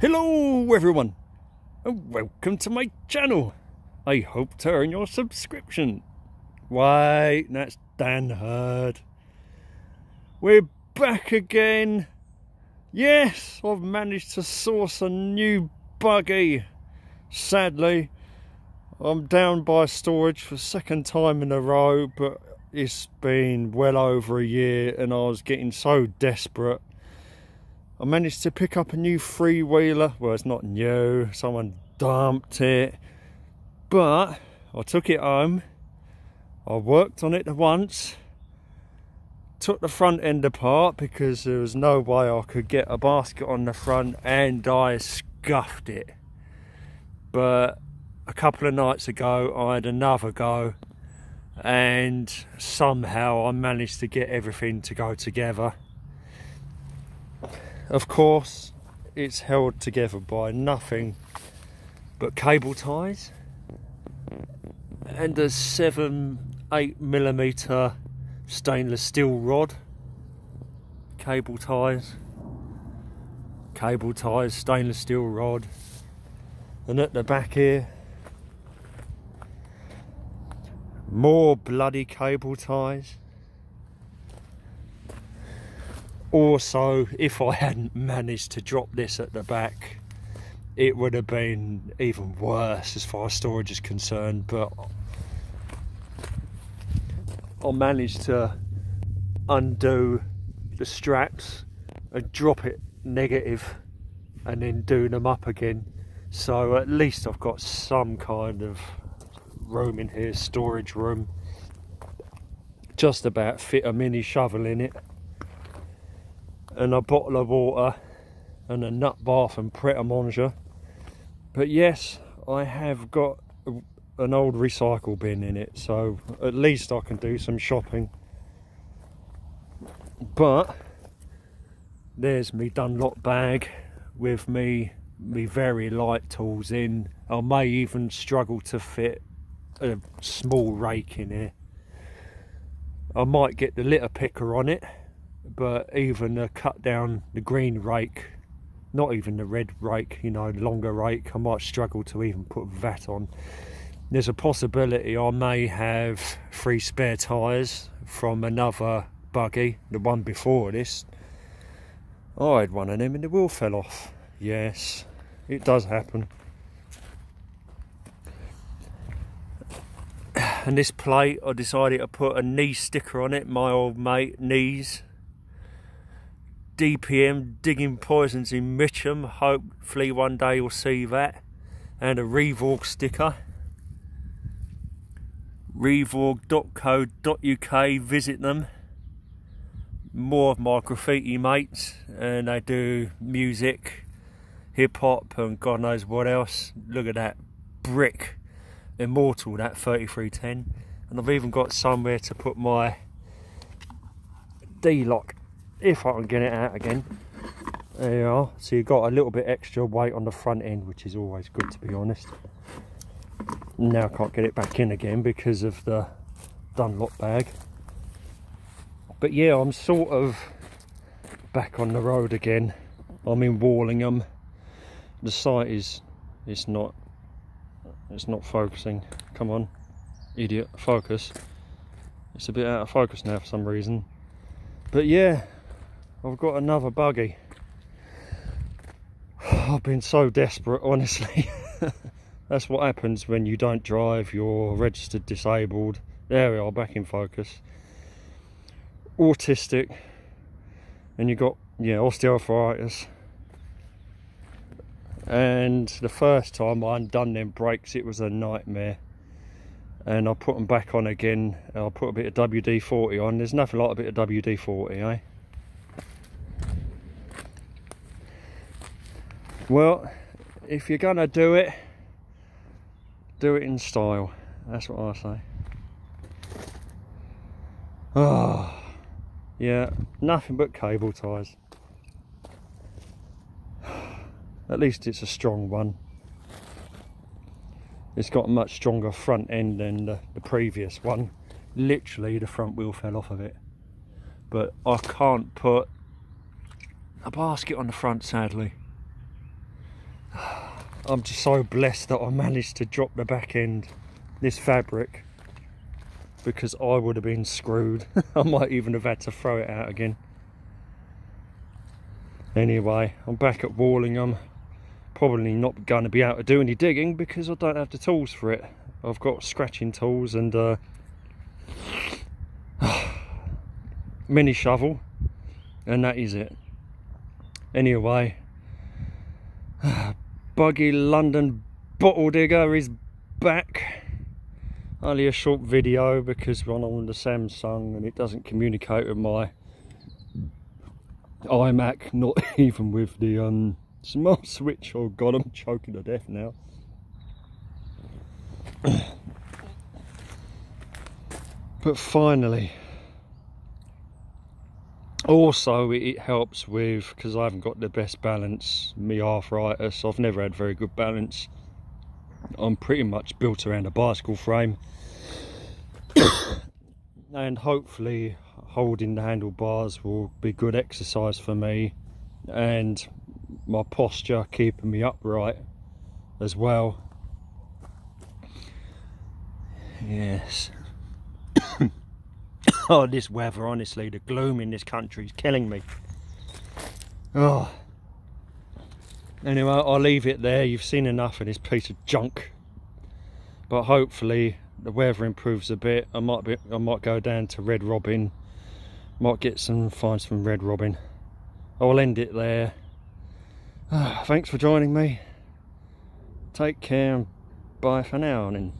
Hello everyone and welcome to my channel. I hope to earn your subscription. Why, that's Dan Hurd. We're back again. Yes, I've managed to source a new buggy. Sadly, I'm down by storage for second time in a row, but it's been well over a year and I was getting so desperate I managed to pick up a new three-wheeler. Well, it's not new. Someone dumped it. But I took it home. I worked on it once. Took the front end apart because there was no way I could get a basket on the front and I scuffed it. But a couple of nights ago I had another go and somehow I managed to get everything to go together of course, it's held together by nothing but cable ties and a 7 8 millimeter stainless steel rod. Cable ties, cable ties, stainless steel rod, and at the back here, more bloody cable ties also if I hadn't managed to drop this at the back it would have been even worse as far as storage is concerned but I managed to undo the straps and drop it negative and then do them up again. So at least I've got some kind of room in here storage room. Just about fit a mini shovel in it and a bottle of water and a nut bath and pret-a-manger. But yes, I have got an old recycle bin in it, so at least I can do some shopping. But there's me Dunlop bag with me me very light tools in. I may even struggle to fit a small rake in here. I might get the litter picker on it but even the cut down the green rake not even the red rake you know longer rake I might struggle to even put that on. There's a possibility I may have three spare tyres from another buggy the one before this. I had one of them and the wheel fell off. Yes it does happen. And this plate I decided to put a knee sticker on it my old mate knees DPM digging poisons in Mitcham. Hopefully one day you'll see that. And a Revorg sticker. Revorg.co.uk, visit them. More of my graffiti mates and they do music, hip hop and God knows what else. Look at that brick. Immortal that 3310. And I've even got somewhere to put my D-lock if I can get it out again. There you are. So you've got a little bit extra weight on the front end, which is always good to be honest. Now I can't get it back in again because of the Dunlop bag. But yeah, I'm sort of back on the road again. I'm in Warlingham. The site is it's not it's not focusing. Come on, idiot, focus. It's a bit out of focus now for some reason. But yeah, I've got another buggy. I've been so desperate, honestly. That's what happens when you don't drive, you're registered disabled. There we are, back in focus. Autistic, and you got, yeah, osteoarthritis. And the first time I undone them brakes, it was a nightmare. And I put them back on again. I put a bit of WD-40 on. There's nothing like a bit of WD-40, eh? Well, if you're gonna do it, do it in style. That's what I say. Oh, yeah, nothing but cable ties. At least it's a strong one. It's got a much stronger front end than the, the previous one. Literally, the front wheel fell off of it. But I can't put a basket on the front, sadly. I'm just so blessed that I managed to drop the back end, this fabric, because I would have been screwed. I might even have had to throw it out again. Anyway, I'm back at Warlingham. Probably not going to be able to do any digging because I don't have the tools for it. I've got scratching tools and uh, mini shovel and that is it. Anyway, Buggy London Bottle Digger is back. Only a short video because we're on the Samsung and it doesn't communicate with my iMac, not even with the um, smart switch. Oh god, I'm choking to death now. but finally, also it helps with because I haven't got the best balance me arthritis I've never had very good balance. I'm pretty much built around a bicycle frame. And hopefully holding the handlebars will be good exercise for me and my posture keeping me upright as well. Yes oh this weather honestly the gloom in this country is killing me. Oh. Anyway i'll leave it there. You've seen enough of this piece of junk. But hopefully the weather improves a bit. I might be i might go down to red robin. Might get some find some red robin. I'll end it there. Oh, thanks for joining me. Take care bye for now and